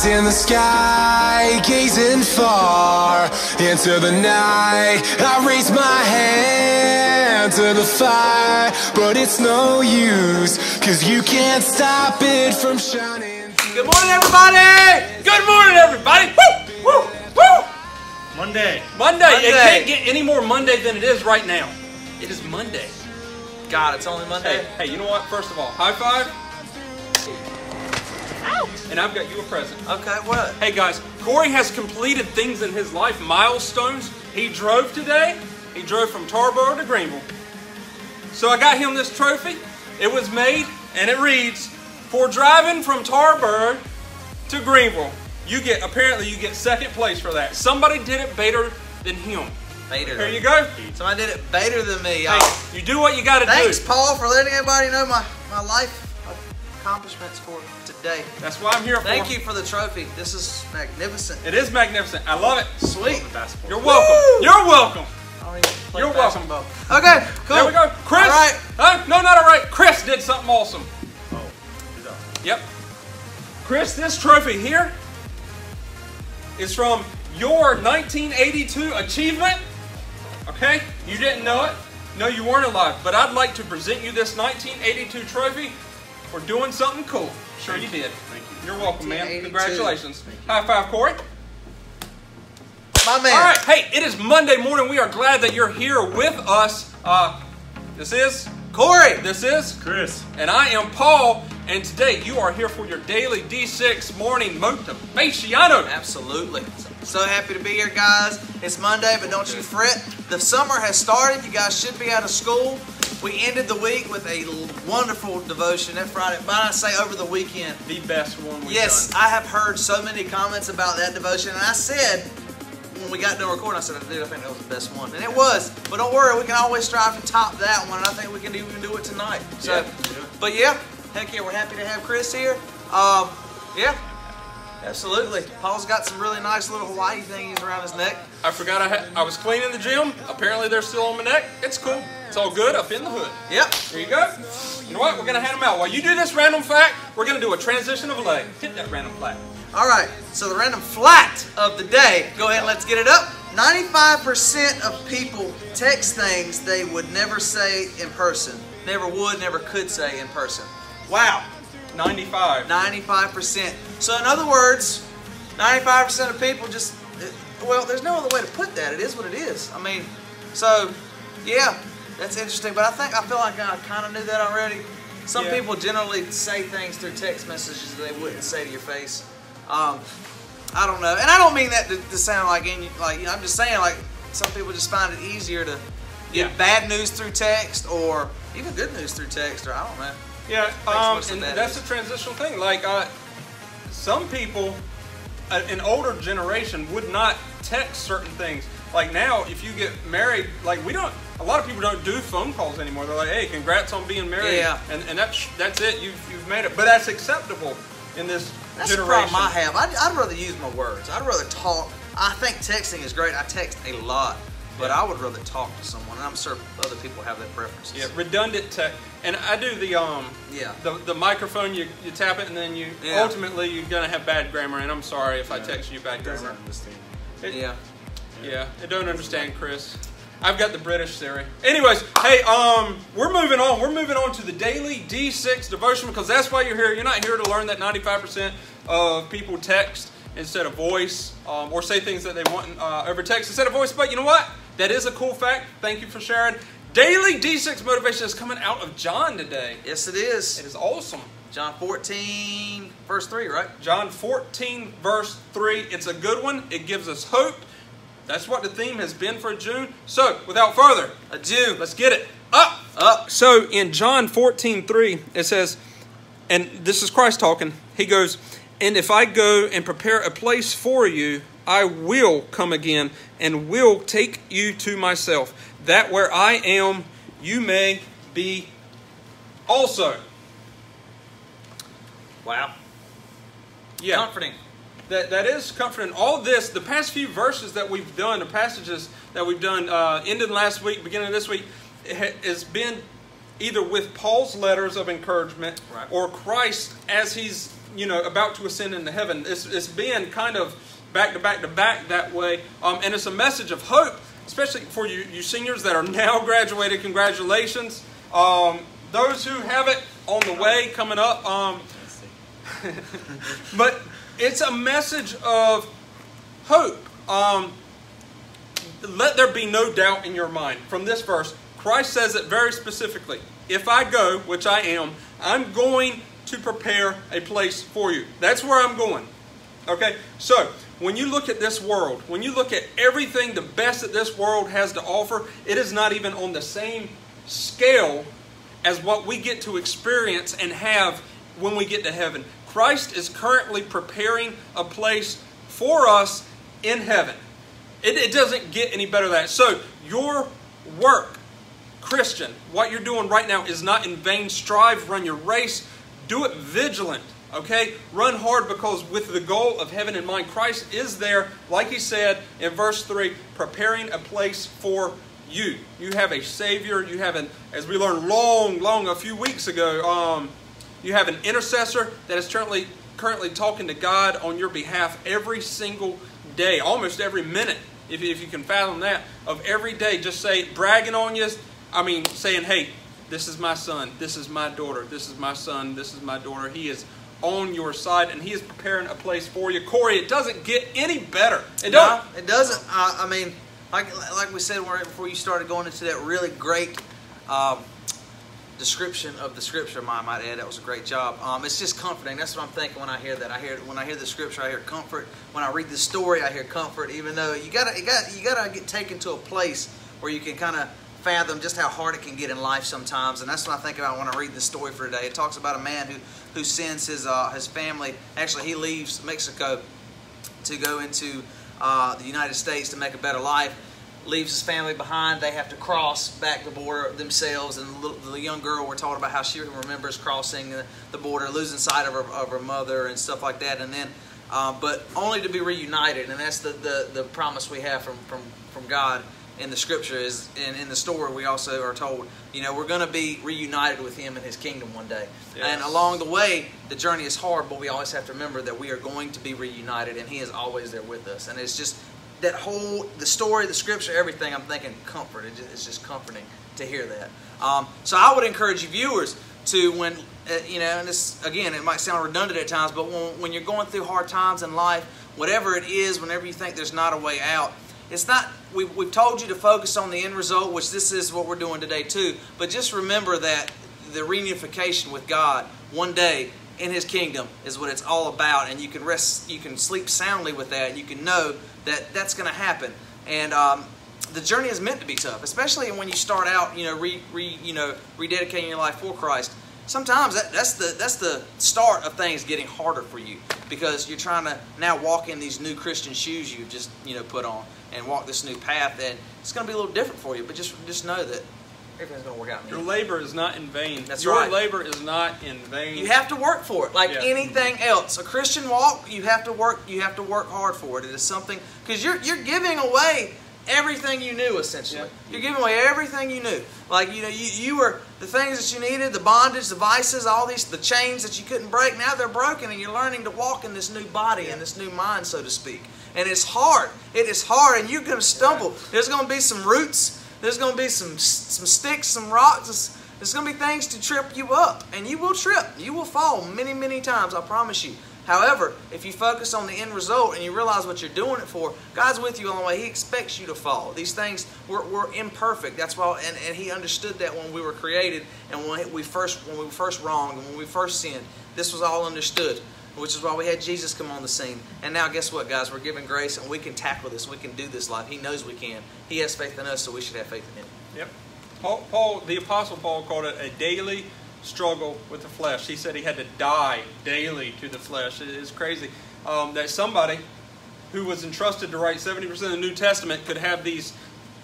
eyes in the sky, gazing far into the night. I raise my hand to the fire, but it's no use, cause you can't stop it from shining. Good morning, everybody! Good morning, everybody. Woo, woo, woo. Monday. Monday. It can't get any more Monday than it is right now. It is Monday. God, it's only Monday. Hey, hey, you know what? First of all, high five. And I've got you a present. Okay, what? Hey guys, Corey has completed things in his life, milestones. He drove today. He drove from Tarboro to Greenville. So I got him this trophy. It was made, and it reads, "For driving from Tarboro to Greenville, you get apparently you get second place for that. Somebody did it better than him. Better. Here you go. Somebody did it better than me, y'all. Hey, you do what you got to Thanks, do. Thanks, Paul, for letting everybody know my, my life accomplishments for today. That's why I'm here for. Thank you for the trophy. This is magnificent. It is magnificent. I love it. Sweet. You're welcome. Woo! You're welcome. I don't even play You're welcome. basketball. Okay, cool. There we go. Chris. All right. Huh? No, not all right. Chris did something awesome. Oh, Yep. Chris, this trophy here is from your 1982 achievement. Okay? You didn't know it. No, you weren't alive. But I'd like to present you this 1982 trophy for doing something cool. Sure you did. Thank you. You're welcome, man. Congratulations. High five, Corey. My man. All right, hey, it is Monday morning. We are glad that you're here with us. Uh, this is Corey. this is Chris. and I am Paul. And today you are here for your daily D6 morning motivaciano. Absolutely. So happy to be here, guys. It's Monday, but don't you fret. The summer has started. You guys should be out of school. We ended the week with a wonderful devotion that Friday. Might I say over the weekend? The best one we've Yes, done. I have heard so many comments about that devotion, and I said when we got done recording, I said, "Dude, I think that was the best one," and it was. But don't worry, we can always strive to top that one, and I think we can even do it tonight. So, Yeah. but yeah, heck yeah, we're happy to have Chris here. Um, yeah, absolutely. Paul's got some really nice little Hawaii thingies around his neck. I forgot I had I was cleaning the gym. Apparently they're still on my neck. It's cool. It's all good up in the hood. Yep. There you go. You know what? We're gonna hand them out. While you do this random fact, we're gonna do a transition of a leg. Hit that random fact. All right, so the random flat of the day. Go ahead and let's get it up. 95% of people text things they would never say in person. Never would, never could say in person. Wow, 95. 95%. So, in other words, 95% of people just, well, there's no other way to put that. It is what it is. I mean, so, yeah, that's interesting. But I think, I feel like I kind of knew that already. Some Yeah. people generally say things through text messages that they wouldn't say to your face. Um, I don't know, and I don't mean that to, to sound like any, like you know, I'm just saying like some people just find it easier to Yeah. get bad news through text or even good news through text or I don't know. Yeah, um, and that that's is- a transitional thing. Like, uh, some people, uh, an older generation, would not text certain things. Like now, if you get married, like we don't. A lot of people don't do phone calls anymore. They're like, "Hey, congrats on being married," Yeah. and and that's that's it. You've you've made it. But that's acceptable in this That's the generation. problem I have. I'd, I'd rather use my words. I'd rather talk. I think texting is great. I text a lot, but Yeah. I would rather talk to someone. And I'm sure other people have their preferences. Yeah, redundant text. And I do the um Yeah. the, the microphone you, you tap it and then you Yeah. ultimately you're gonna have bad grammar and I'm sorry if I text you bad grammar. It- Yeah. Yeah, I don't understand, Chris. I've got the British Siri. Anyways, hey, um, we're moving on. We're moving on to the daily D6 devotion because that's why you're here. You're not here to learn that 95% of people text instead of voice um, or say things that they want uh, over text instead of voice. But you know what? That is a cool fact. Thank you for sharing. Daily D6 motivation is coming out of John today. Yes, it is. It is awesome. John 14, verse 3, right? John 14, verse 3. It's a good one. It gives us hope. That's what the theme has been for June. So, without further, ado, let's get it up. Up. So, in John 14, 3, it says, and this is Christ talking. He goes, And if I go and prepare a place for you, I will come again and will take you to myself, that where I am, you may be also. Wow. Yeah. Comforting. That, that is comforting. All this, the past few verses that we've done, the passages that we've done, uh, ended last week, beginning of this week, has been either with Paul's letters of encouragement Right. or Christ as he's you know, about to ascend into heaven. It's, it's been kind of back to back to back that way. Um, and it's a message of hope, especially for you, you seniors that are now graduated. Congratulations. Um, those who have it on the way coming up. Um, but it's a message of hope. Um, let there be no doubt in your mind. From this verse, Christ says it very specifically. If I go, which I am, I'm going to prepare a place for you. That's where I'm going. Okay? So, when you look at this world, when you look at everything, the best that this world has to offer, it is not even on the same scale as what we get to experience and have when we get to heaven. Christ is currently preparing a place for us in heaven. It, it doesn't get any better than that. So, your work, Christian, what you're doing right now is not in vain. Strive, run your race, do it vigilant. Okay? Run hard because with the goal of heaven in mind, Christ is there, like he said in verse 3, preparing a place for you. You have a Savior. You have an, as we learned long, long a few weeks ago, um, you have an intercessor that is currently currently talking to God on your behalf every single day, almost every minute, if, if you can fathom that, of every day, just say, bragging on you, I mean, saying, hey, this is my son, this is my daughter, this is my son, this is my daughter. He is on your side and he is preparing a place for you. Corey, it doesn't get any better. It doesn't. it doesn't. I, I mean, like like we said right before you started going into that really great um, description of the scripture, I might add, that was a great job. Um, it's just comforting. That's what I'm thinking when I hear that. I hear when I hear the scripture, I hear comfort. When I read the story, I hear comfort. Even though you gotta you gotta, you gotta get taken to a place where you can kind of fathom just how hard it can get in life sometimes, and that's what I think about when I read the story for today. It talks about a man who who sends his uh, his family. Actually, he leaves Mexico to go into uh, the United States to make a better life. Leaves his family behind. They have to cross back the border themselves. And the, the young girl, we're talking about how she remembers crossing the, the border, losing sight of her, of her mother and stuff like that. And then, uh, but only to be reunited. And that's the, the, the promise we have from, from, from God in the scripture is and in the story we also are told you know we're going to be reunited with him in his kingdom one day. Yes. and along the way the journey is hard but we always have to remember that we are going to be reunited and he is always there with us. And it's just that whole the story the scripture everything i'm thinking comfort. It's just comforting to hear that. Um, so i would encourage you viewers to when uh, you know and this again it might sound redundant at times but when, when you're going through hard times in life whatever it is whenever you think there's not a way out it's not we, we've told you to focus on the end result which this is what we're doing today too. But just remember that the reunification with god one day in his kingdom is what it's all about and you can rest you can sleep soundly with that you can know that that's going to happen. And um, the journey is meant to be tough especially when you start out you know re, re you know rededicating your life for christ sometimes that, that's the that's the start of things getting harder for you because you're trying to now walk in these new Christian shoes you've just you know put on and walk this new path and it's going to be a little different for you but just just know that everything's going to work out in Your labor is not in vain. That's Your right. labor is not in vain. You have to work for it, like Yeah. anything else. A Christian walk, you have to work. You have to work hard for it. It is something because you're you're giving away everything you knew. Essentially, Yeah. you're giving away everything you knew. Like you know, you you were the things that you needed, the bondage, the vices, all these, the chains that you couldn't break. Now they're broken, and you're learning to walk in this new body and this new mind, so to speak. And it's hard. It is hard, and you're going to stumble. There's going to be some roots. There's going to be some some sticks, some rocks. There's- There's going to be things to trip you up, and you will trip. You will fall many, many times. I promise you. However, if you focus on the end result and you realize what you're doing it for, God's with you on the way. He expects you to fall. These things we're, we're imperfect. That's why, and, and He understood that when we were created and when we first when we were first wronged and when we first sinned. This was all understood, which is why we had Jesus come on the scene. And now, guess what, guys? We're given grace and we can tackle this. We can do this life. He knows we can. He has faith in us, so we should have faith in Him. Yep. Paul, Paul, the Apostle Paul called it a daily struggle with the flesh. He said he had to die daily to the flesh. It is crazy um, that somebody who was entrusted to write 70% of the New Testament could have these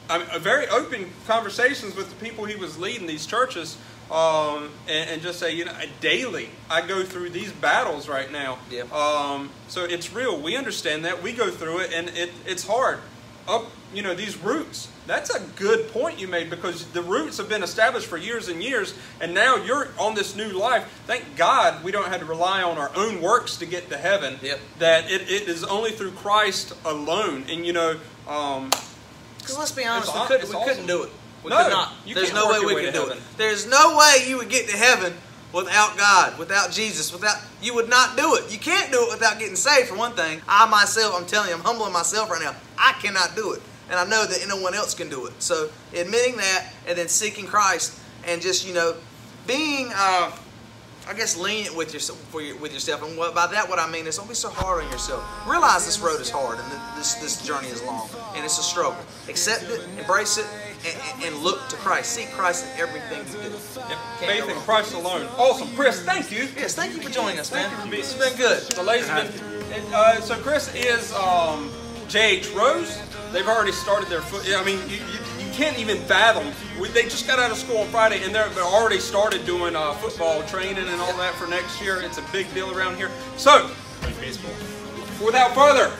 I mean, very open conversations with the people he was leading, these churches, um, and, and just say, you know, daily I go through these battles right now. Yep. Um, so it's real. We understand that. We go through it, and it, it's hard. Up, you know, these roots. That's a good point you made because the roots have been established for years and years, and now you're on this new life. Thank God we don't have to rely on our own works to get to heaven. Yep. That it, it is only through Christ alone. And you know, um, Because let's be honest, we, couldn't, we awesome. couldn't do it. We No, could not. you There's no way we way could to do it. There's no way you would get to heaven without God, without Jesus, without you would not do it. You can't do it without getting saved. For one thing, I myself, I'm telling you, I'm humbling myself right now. I cannot do it, and I know that no one else can do it. So admitting that, and then seeking Christ, and just you know, being. Uh, I guess lenient with yourself for your, with yourself, and what, by that what I mean is don't be so hard on yourself. Realize this road is hard and th- this this journey is long and it's a struggle. Accept it, embrace it, and, and, look to Christ. Seek Christ in everything you do. Faith in. Christ alone. Awesome. Chris, thank you. Yes, thank you for joining us, man. Thank you for being- It's been good. So, ladies and gentlemen, and, uh, so Chris is um, J.H. Rose. They've already started their foot. I mean, you, you, you can't even fathom. We, they just got out of school on Friday, and they're, they're already started doing uh, football training and all that for next year. It's a big deal around here. So, without further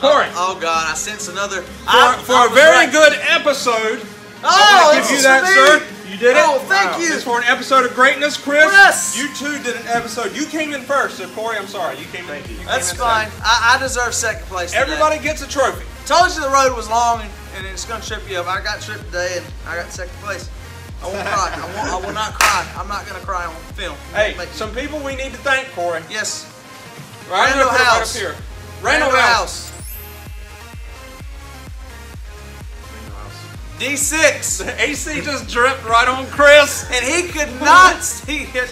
Adieu. Corey, Oh God, I sense another. for, I, for I a very right. good episode, Oh, I it's give you that, me. sir. You did it. Oh, thank you. It's for an episode of greatness, Chris. Yes. You too did an episode. You came in first, so Corey, I'm sorry. You came in. Thank you came That's in fine. second. I, I deserve second place. today. Everybody gets a trophy. Told you the road was long and, and it's gonna trip you up. I got tripped today and I got second place. I won't cry. I, won't, I will not cry. I'm not gonna cry on film. Hey, Thank some people we need to thank, Corey. yes. Right, Randall I'm gonna put it right House. up here. Randall, House. D6. The AC just dripped right on Chris. And he could not. he had,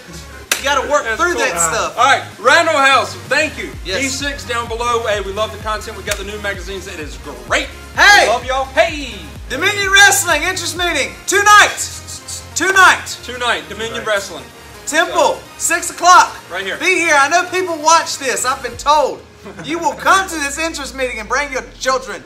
you got to work That's through cool. that stuff. All right, Randall House, thank you. Yes. D6 down below. Hey, we love the content. We got the new magazines. It is great. Hey! We love y'all. Hey, Dominion Wrestling interest meeting tonight. Tonight. tonight Dominion Wrestling. Temple, six o'clock. Right here. Be here. I know people watch this. I've been told. You will come to this interest meeting and bring your children.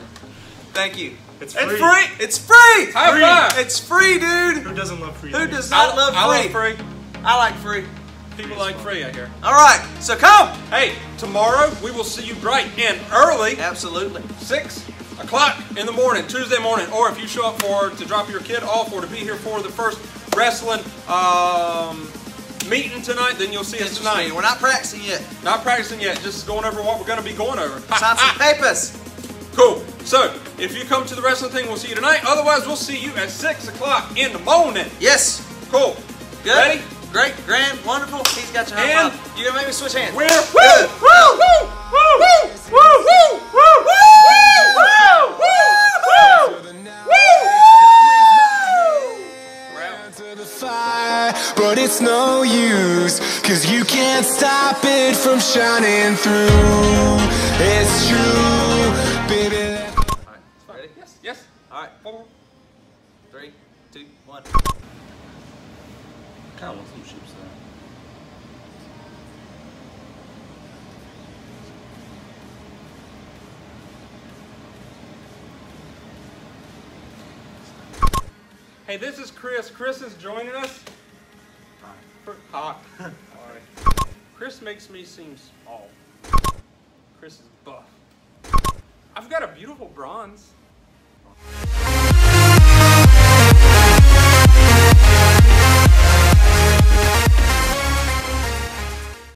Thank you. It's It's free. free. It's free. High Free. five. It's free, dude. Who doesn't love free? Who does not I, love I free? love free. I like free. People like free, I hear. All right, so come. Hey, tomorrow we will see you bright and early. Absolutely. six o'clock in the morning, Tuesday morning, or if you show up for to drop your kid off or to be here for the first wrestling um, meeting tonight, then you'll see us tonight. We're not practicing yet. Not practicing yet, just going over what we're going to be going over. Sign some papers. Cool. So if you come to the wrestling thing, we'll see you tonight. Otherwise, we'll see you at 6 o'clock in the morning. Yes. Cool. Good. Ready? Great, grand, wonderful. He's got your hand. And you're going to make me switch hands. We're Good. woo, woo, woo, woo, woo, woo, woo, woo. But it's no use, cause you can't stop it from shining through. It's true, baby. Kind of want some chips though. Hey, this is Chris. Chris is joining us. For, hi. Ah, sorry. Chris makes me seem small. Chris is buff. I've got a beautiful bronze.